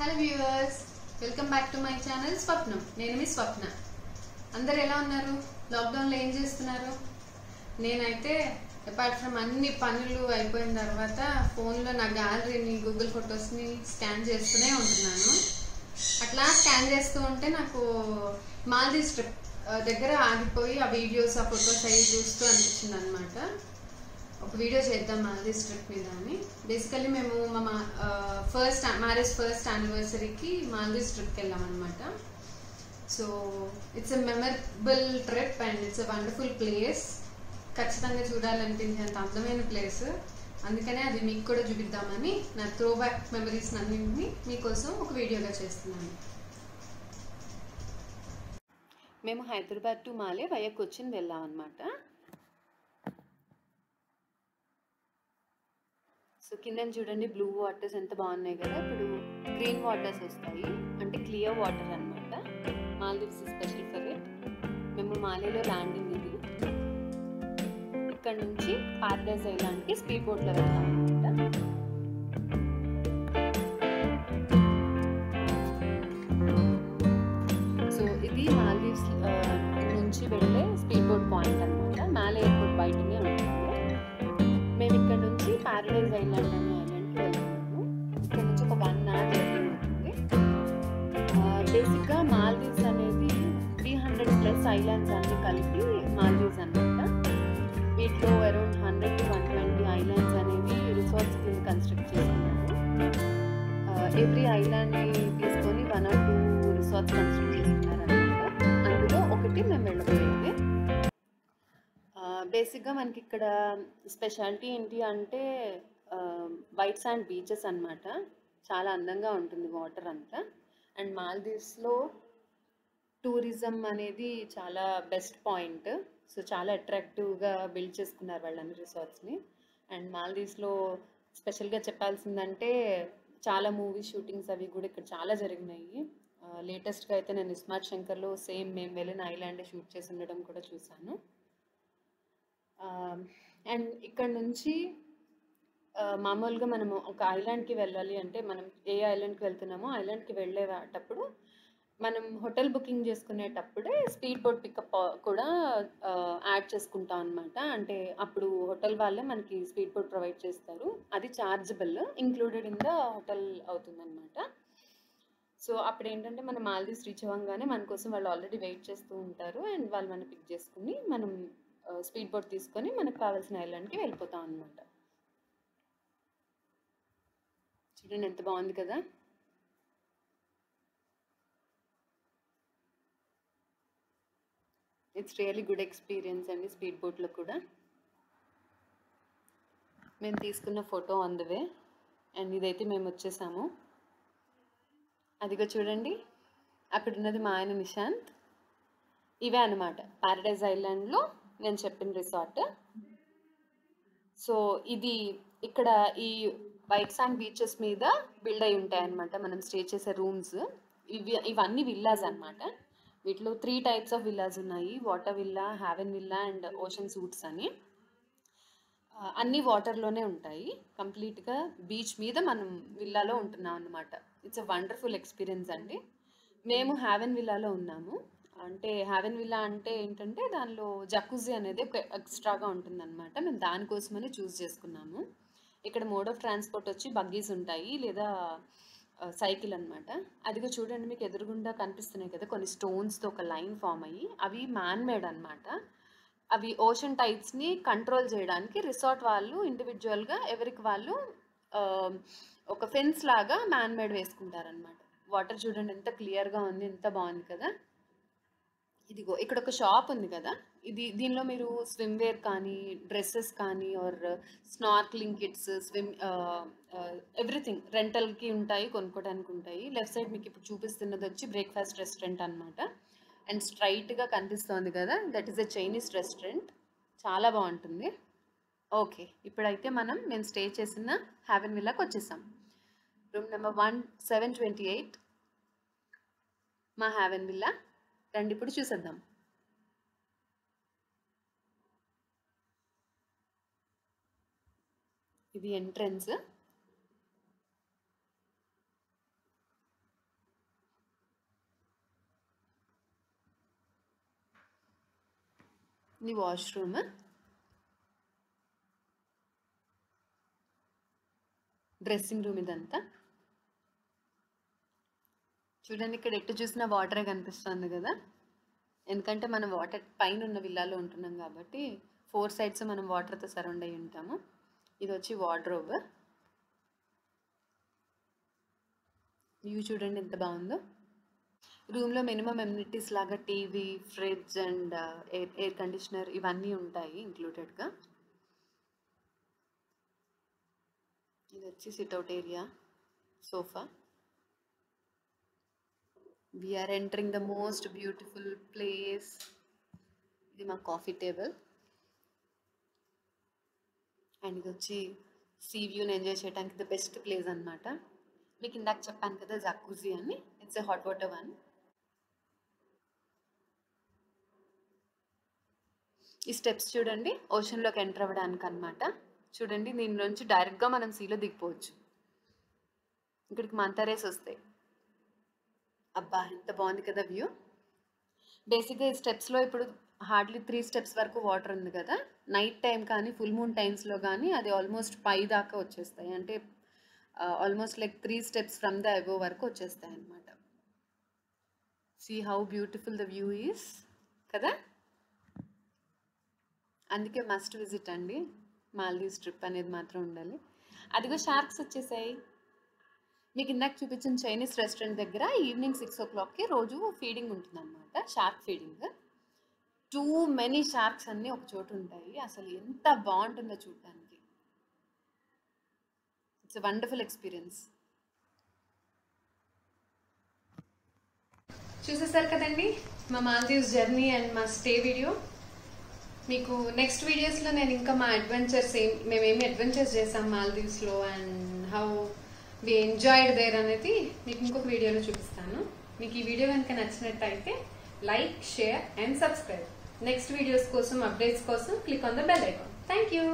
Hello viewers welcome back to my channel Swapnam నేను మీ స్వప్న అందరు ఎలా ఉన్నారు? లాక్డౌన్లో ఏం చేస్తున్నారు? నేనైతే అపార్ట్ ఫ్రమ్ అన్ని పనులు అయిపోయిన తర్వాత ఫోన్లో నా గ్యాలరీని గూగుల్ ఫొటోస్ని స్కాన్ చేస్తూనే ఉంటున్నాను. అట్లా స్కాన్ చేస్తూ ఉంటే నాకు మాల్దీవ్స్ ట్రిప్ దగ్గర ఆగిపోయి ఆ వీడియోస్ ఆ ఫొటోస్ అవి చూస్తూ అనిపించింది అనమాట ఒక వీడియో చేద్దాం మాల్దీవ్స్ ట్రిప్ మీద అని. బేసికల్లీ మేము మా ఫస్ట్ మ్యారేజ్ ఫస్ట్ యానివర్సరీకి మాల్దీవ్స్ ట్రిప్కి వెళ్ళాం అనమాట so it's a memorable trip and it's a wonderful place ఖచ్చితంగా చూడాలనిపించేంత అందమైన ప్లేస్ అందుకనే అది మీకు కూడా చూపిద్దామని నా త్రో బ్యాక్ మెమరీస్ అన్నింటినీ మీకోసం ఒక వీడియోగా చేస్తున్నాను. మేము హైదరాబాద్ టు మాలే వయా కొచ్చిన్ వెళ్ళాం సో కింద చూడండి బ్లూ వాటర్స్ ఎంత బాగున్నాయి కదా. ఇప్పుడు గ్రీన్ వాటర్స్ వస్తాయి. అంటే క్లియర్ వాటర్ అనమాట మాల్దీవ్స్ స్పెషల్ ఫర్ ఇట్ మేము మాలేలో ల్యాండింగ్ ఇది. ఇక్కడ నుంచి పారడైజ్ ఐలాండ్కి స్పీడ్ బోట్లో వెళ్తాం అనమాట బేసిక్గా మనకి ఇక్కడ స్పెషాలిటీ ఏంటి అంటే వైట్ సాండ్ బీచెస్ అనమాట చాలా అందంగా ఉంటుంది వాటర్ అంతా. అండ్ మాల్దీవ్స్లో టూరిజం అనేది చాలా బెస్ట్ పాయింట్. సో చాలా అట్రాక్టివ్గా బిల్డ్ చేసుకున్నారు వాళ్ళని రిసార్ట్స్ని. అండ్ మాల్దీవ్స్లో స్పెషల్గా చెప్పాల్సిందంటే చాలా మూవీ షూటింగ్స్ అవి కూడా ఇక్కడ చాలా జరిగినాయి. లేటెస్ట్గా అయితే నేను ఇస్మార్ట్ శంకర్లో సేమ్ మేము వెళ్ళిన ఐలాండ్ షూట్ చేసి ఉండడం కూడా చూశాను. Um, అండ్ ఇక్కడ నుంచి uh, మామూలుగా మనము ఒక ఐలాండ్కి వెళ్ళాలి అంటే మనం ఏ ఐలాండ్కి వెళ్తున్నామో ఐలాండ్కి వెళ్ళేటప్పుడు మనం హోటల్ బుకింగ్ చేసుకునేటప్పుడే స్పీడ్ బోట్ పికప్ కూడా uh, యాడ్ చేసుకుంటాం అనమాట అంటే అప్పుడు హోటల్ వాళ్ళే మనకి స్పీడ్ బోట్ ప్రొవైడ్ చేస్తారు. అది chargeable included in the hotel అవుతుందన్నమాట. సో అప్పుడు ఏంటంటే మనం మాల్దీవ్స్ రీచ్ అవ్వగానే మన కోసం వాళ్ళు ఆల్రెడీ వెయిట్ చేస్తూ ఉంటారు అండ్ వాళ్ళు మనం పిక్ చేసుకుని మనం స్పీడ్ బోట్ తీసుకొని మనకు కావాల్సిన ఐలాండ్కి వెళ్ళిపోతాం అనమాట చూడండి ఎంత బాగుంది కదా. ఇట్స్ రియలీ గుడ్ ఎక్స్పీరియన్స్ అండి స్పీడ్ బోట్లో కూడా. మేము తీసుకున్న ఫోటో అందువే. అండ్ ఇదైతే మేము వచ్చేసాము. అదిగో చూడండి. అక్కడ ఉన్నది మా ఆయన నిశాంత్. ఇవే అనమాట పారడైజ్ ఐలాండ్లో నేను చెప్పిన రిసార్ట్. సో ఇది ఇక్కడ ఈ వైట్ సాండ్ బీచెస్ మీద బిల్డ్ అయి ఉంటాయి అనమాట మనం స్టే చేసే రూమ్స్. ఇవి ఇవన్నీ విల్లాస్ అనమాట వీటిలో త్రీ టైప్స్ ఆఫ్ విల్లాస్ ఉన్నాయి. Water villa haven villa and ocean suites అని. అన్నీ వాటర్లోనే ఉంటాయి. కంప్లీట్గా బీచ్ మీద మనం విల్లాలో ఉంటున్నాం అనమాట ఇట్స్ అ వండర్ఫుల్ ఎక్స్పీరియన్స్ అండి. మేము హ్యావెన్ విల్లాలో ఉన్నాము. అంటే హ్యావెన్ విల్లా అంటే ఏంటంటే దానిలో జకుజీ అనేది ఒక ఎక్స్ట్రాగా ఉంటుందన్నమాట. మేము దానికోసమని చూస్ చేసుకున్నాము. ఇక్కడ మోడ్ ఆఫ్ ట్రాన్స్పోర్ట్ వచ్చి బగ్గీస్ ఉంటాయి లేదా సైకిల్ అనమాట అదిగో చూడండి మీకు ఎదురుగుండా కనిపిస్తున్నాయి కదా కొన్ని స్టోన్స్తో ఒక లైన్ ఫామ్ అయ్యి. అవి మ్యాన్ మేడ్ అనమాట అవి ఓషన్ టైప్స్ని కంట్రోల్ చేయడానికి రిసార్ట్ వాళ్ళు ఇండివిజువల్గా ఎవరికి వాళ్ళు ఒక ఫెన్స్ లాగా మ్యాన్ మేడ్ వేసుకుంటారనమాట వాటర్ చూడండి ఎంత క్లియర్గా ఉంది ఎంత బాగుంది కదా. ఇదిగో ఇక్కడ ఒక షాప్ ఉంది కదా? ఇది దీనిలో మీరు స్విమ్ వేర్ కానీ డ్రెస్సెస్ కానీ or snorkelling kits swim everything రెంటల్కి ఉంటాయి కొనుక్కోవడానికి ఉంటాయి లెఫ్ట్ సైడ్ మీకు ఇప్పుడు చూపిస్తున్నది వచ్చి బ్రేక్ఫాస్ట్ రెస్టారెంట్ అనమాట అండ్ స్ట్రైట్గా కనిపిస్తోంది కదా? That is a Chinese restaurant. చాలా బాగుంటుంది. ఓకే ఇప్పుడైతే మనం మేము స్టే చేసిన హ్యావెన్ విల్లాకి వచ్చేసాం. Room number one seven twenty eight మా హ్యావెన్ విల్లా. రండి ఇప్పుడు చూసేద్దాం. ఇది ఎంట్రన్స్ ఇది వాష్రూమ్ డ్రెస్సింగ్ రూమ్ ఇదంతా. చూడండి ఇక్కడ ఎటు చూసినా వాటరే కనిపిస్తుంది కదా. ఎందుకంటే మనం వాటర్ పైన ఉన్న విల్లాలో ఉంటున్నాం కాబట్టి ఫోర్ సైడ్స్ మనం వాటర్తో సరౌండ్ అయి ఉంటాము. ఇది వచ్చి వార్డ్రోబ్. వ్యూ చూడండి ఎంత బాగుందో. రూమ్లో మినిమం ఎమ్యూనిటీస్ లాగా TV fridge and air air conditioner ఇవన్నీ ఉంటాయి ఇంక్లూడెడ్గా. ఇది వచ్చి sit out area sofa. We are entering the most beautiful place ఇది మా కాఫీ టేబుల్ అండ్ ఇది వచ్చి సీ వ్యూని ఎంజాయ్ చేయడానికి ద బెస్ట్ ప్లేస్ అనమాట మీకు ఇందాక చెప్పాను కదా జక్కూజీ అని. It's a hot water one ఈ స్టెప్స్ చూడండి ఓషన్లోకి ఎంటర్ అవ్వడానికి అనమాట చూడండి దీనిలోంచి డైరెక్ట్గా మనం సీలో దిగిపోవచ్చు. ఇక్కడికి మంతరేస్ వస్తాయి. అబ్బా ఎంత బాగుంది కదా వ్యూ. బేసిక్గా ఈ స్టెప్స్లో ఇప్పుడు హార్డ్లీ త్రీ స్టెప్స్ వరకు వాటర్ ఉంది కదా. నైట్ టైం కానీ ఫుల్ మూన్ టైమ్స్లో కానీ అది ఆల్మోస్ట్ పై దాకా వచ్చేస్తాయి. అంటే almost like three steps from the above వరకు వచ్చేస్తాయి అనమాట see how beautiful the view is కదా? అందుకే మస్ట్ విజిట్ అండి. మాల్దీవ్స్ ట్రిప్ అనేది మాత్రం ఉండాలి. అదిగో షార్క్స్ వచ్చేసాయి. మీకు ఇందాక చూపించిన చైనీస్ రెస్టారెంట్ దగ్గర ఈవినింగ్ సిక్స్ ఓ క్లాక్కి రోజు ఫీడింగ్ ఉంటుందన్నమాట shark feeding. Too many sharks అన్నీ ఒక చోటు ఉంటాయి అసలు ఎంత బాగుంటుందో చూడటానికి ఇట్స్ వండర్ఫుల్ ఎక్స్పీరియన్స్ చూసేసారు కదండి మా మాల్దీవ్స్ జర్నీ అండ్ మా స్టే వీడియో. మీకు నెక్స్ట్ వీడియోస్లో నేను ఇంకా మా అడ్వెంచర్స్ ఏం మేమేమి అడ్వెంచర్స్ చేసాం మాల్దీవ్స్లో and how we enjoyed there అనేది మీకు ఇంకొక వీడియోలో చూపిస్తాను. మీకు ఈ వీడియో కనుక నచ్చినట్టయితే like share and subscribe. Next videos కోసం అప్డేట్స్ కోసం click on the bell icon thank you